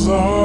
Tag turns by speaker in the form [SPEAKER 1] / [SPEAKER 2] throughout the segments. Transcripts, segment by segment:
[SPEAKER 1] song.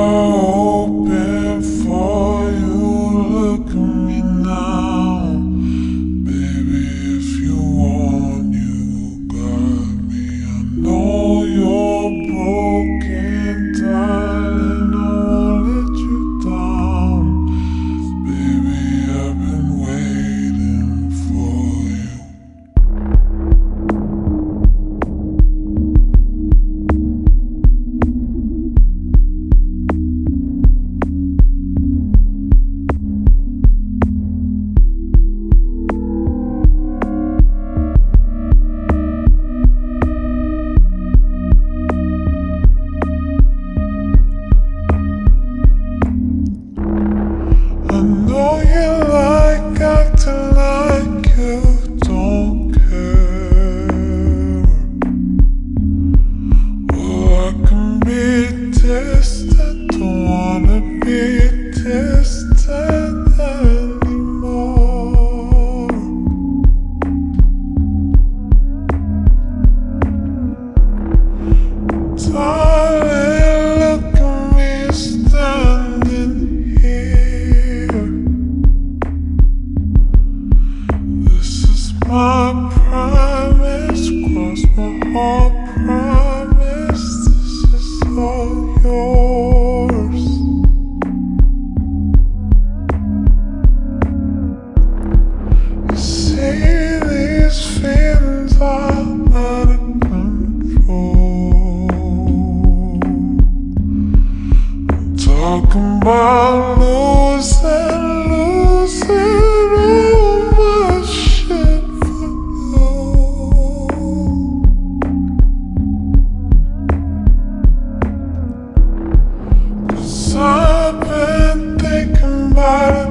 [SPEAKER 1] heart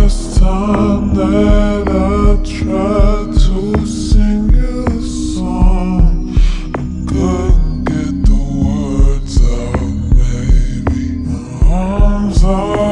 [SPEAKER 1] last time that I tried to sing you a song. I couldn't get the words out, baby. My arms are